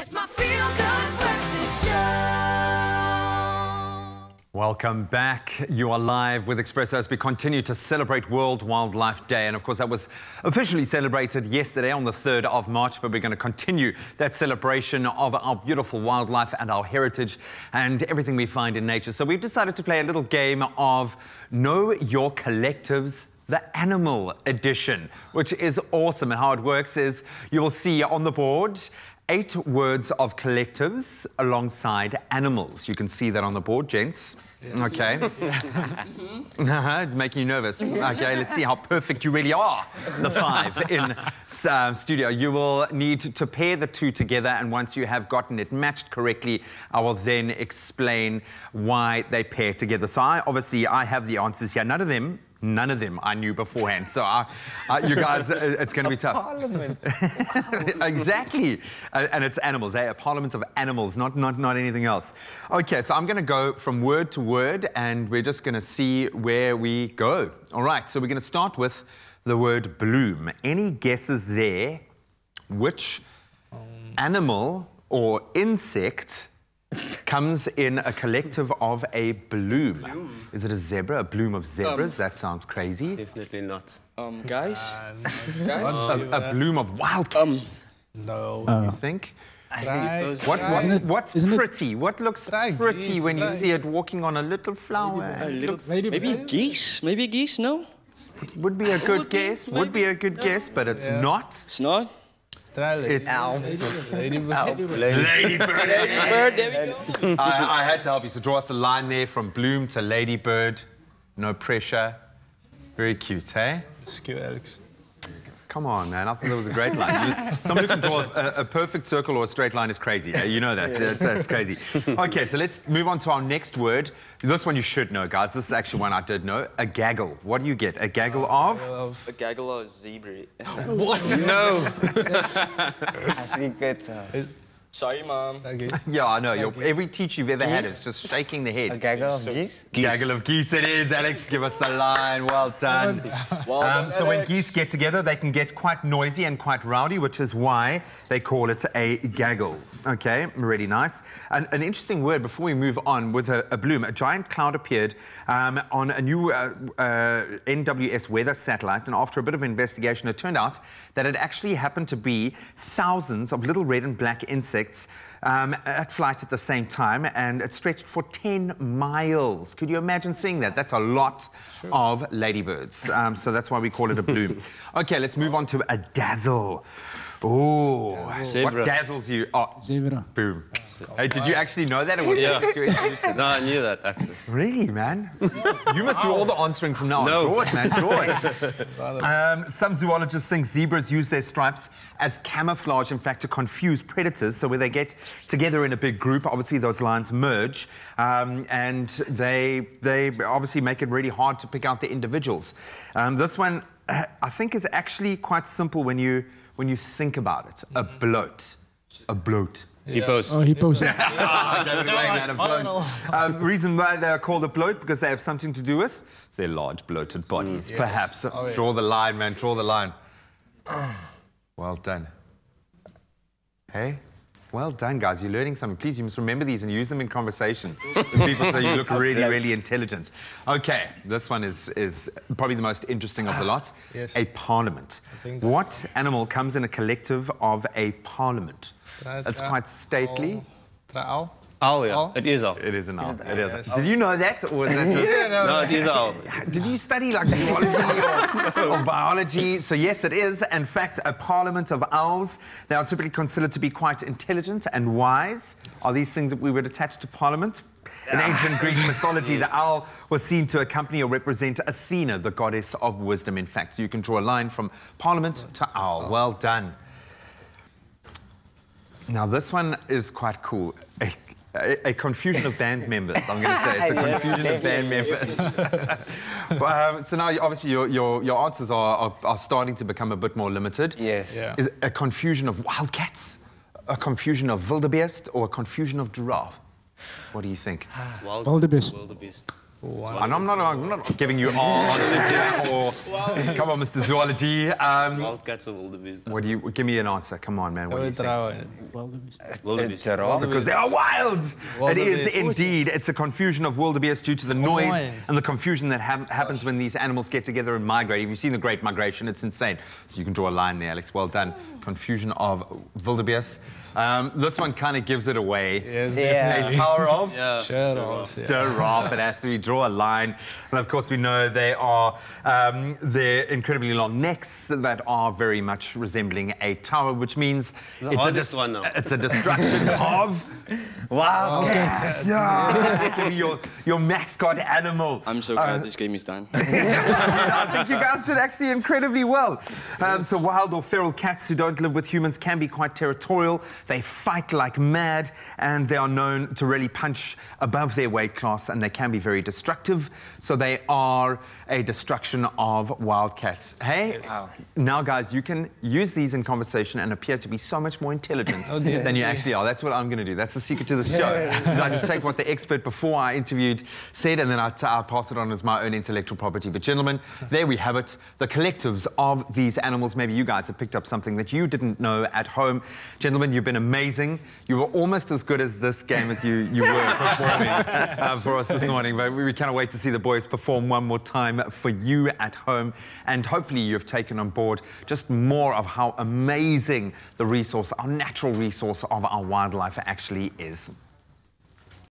It's my feel good breakfast show. Welcome back. You are live with Expresso as we continue to celebrate World Wildlife Day. And of course, that was officially celebrated yesterday on the 3rd of March, but we're going to continue that celebration of our beautiful wildlife and our heritage and everything we find in nature. So we've decided to play a little game of Know Your Collectives the animal edition, which is awesome. And how it works is you will see on the board eight words of collectives alongside animals. You can see that on the board, gents. Okay. Uh-huh, it's making you nervous. Okay, let's see how perfect you really are. The five in uh, studio. You will need to pair the two together, and once you have gotten it matched correctly, I will then explain why they pair together. So I obviously I have the answers here. None of them None of them I knew beforehand. So, uh, uh, you guys, uh, it's going to be tough. Parliament. exactly. And it's animals, eh? A parliament of animals, not, not, not anything else. Okay, so I'm going to go from word to word, and we're just going to see where we go. All right, so we're going to start with the word bloom. Any guesses there? Which animal or insect comes in a collective of a bloom. Is it a zebra, a bloom of zebras? Um, that sounds crazy. Definitely not. Um, guys, uh, A, a uh, bloom of wildcats, um, No. you think? Try- What, try- what, it- what's isn't it- pretty? What looks Try pretty geese, when you see it walking on a little flower? a little, Lady- maybe geese, maybe a geese. No, Would be a good Would be, guess. Would be a good maybe. guess, but it's Yeah. not. it's not. Try lady. It's Lady bird. ladybird. Bird, there we go. I, I had to help you. So draw us a line there from bloom to ladybird. No pressure. Very cute, eh? Skew Alex. Come on, man. I thought that was a great line. You- Someone who can draw a, a perfect circle or a straight line is crazy. You know that. That's, that's crazy. Okay, so let's move on to our next word. This one you should know, guys. This is actually one I did know. A gaggle. What do you get? A gaggle of? Of A gaggle of zebra. What? No. I think it's uh, Sorry, mom. Yeah, I know. Your, every teacher you've ever had is just shaking their a head. gaggle of geese. Gaggle of geese it is. Alex, give us the line. Well done. Well Um, done, so when geese get together, they can get quite noisy and quite rowdy, which is why they call it a gaggle. Okay, really nice. An, an interesting word before we move on with a, a bloom. A giant cloud appeared um, on a new uh, uh, NWS weather satellite, and after a bit of investigation, it turned out that it actually happened to be thousands of little red and black insects um, at flight at the same time, and it stretched for 10 miles. Could you imagine seeing that? That's a lot of ladybirds. Um, so that's why we call it a bloom. okay, let's move on to a dazzle. Oh, what dazzles you? Oh, Zebra. boom. Hey, did you actually know that? Or was Yeah. that just? No, I knew that actually. Really, man? You must do all the answering from now on. No. Draw it, man. Draw it. Um, some zoologists think zebras use their stripes as camouflage, in fact, to confuse predators. So when they get together in a big group, obviously those lines merge, um, and they they obviously make it really hard to pick out the individuals. Um, this one, uh, I think, is actually quite simple when you when you think about it. A bloat, a bloat. Hippos. Oh, hippos. Get it away, man, a bloat. Um, reason why they are called a bloat because they have something to do with their large bloated bodies. Perhaps. Oh, yes. Draw the line, man. Draw the line. Well done. Hey? Well done, guys. You're learning something. Please, you must remember these and use them in conversation. People say you look really, really intelligent. Okay, this one is, is probably the most interesting of the lot. Yes. A parliament. What animal comes in a collective of a parliament? That's quite stately. Owl. Owl, yeah. Owl? It is owl. It is an owl. It is. Yes. Did you know that, or was that just? Yeah, no, No, it is owl. Did you study like zoology or, or biology? So yes, it is. In fact, a parliament of owls. They are typically considered to be quite intelligent and wise. Are these things that we would attach to parliament? In ah. ancient Greek mythology, the owl was seen to accompany or represent Athena, the goddess of wisdom. In fact, so you can draw a line from parliament to owl. Well done. Now, this one is quite cool. A, a, a confusion of band members, I'm going to say. It's a confusion of band members. Well, um, so now, obviously, your, your, your answers are, are, are starting to become a bit more limited. Yes. Yeah. Is it a confusion of wildcats, a confusion of wildebeest, or a confusion of giraffe? What do you think? Wild Wildebeest. Wildebeest. And I'm not, I'm not giving you all answers here. Or, come on, Mr. Zoology. Um, Wildcats of wildebeest. what do you? Give me an answer. Come on, man. What do you think? A Wildebeest. Because they are wild. It is indeed. It's a confusion of wildebeest due to the noise my. and the confusion that hap- happens when these animals get together and migrate. If you've seen the Great Migration, it's insane. So you can draw a line there, Alex. Well done. Confusion of wildebeest. Um, this one kind of gives it away. Yes, Yeah. A tower of Yeah. Giraffes, yeah. giraffe. It has to be draw a line, and of course we know they are um, they're incredibly long necks that are very much resembling a tower, which means The it's a hardest one now. It's a destruction of Wow. yeah. Give me your your mascot animal. I'm so glad this game is done. I think you guys did actually incredibly well. Um, so wild or feral cats who don't live with humans can be quite territorial. They fight like mad, and they are known to really punch above their weight class, and they can be very destructive. Destructive, so they are a destruction of wildcats. Hey, now guys, you can use these in conversation and appear to be so much more intelligent dear. than you actually are. That's what I'm going to do. That's the secret to the show. I just take what the expert before I interviewed said, and then I, t- I pass it on as my own intellectual property. But gentlemen, there we have it. The collectives of these animals. Maybe you guys have picked up something that you didn't know at home. Gentlemen, you've been amazing. You were almost as good as this game as you, you were performing uh, for us this morning. But we, we cannot wait to see the boys perform one more time for you at home. And hopefully you've taken on board just more of how amazing the resource, our natural resource of our wildlife actually is.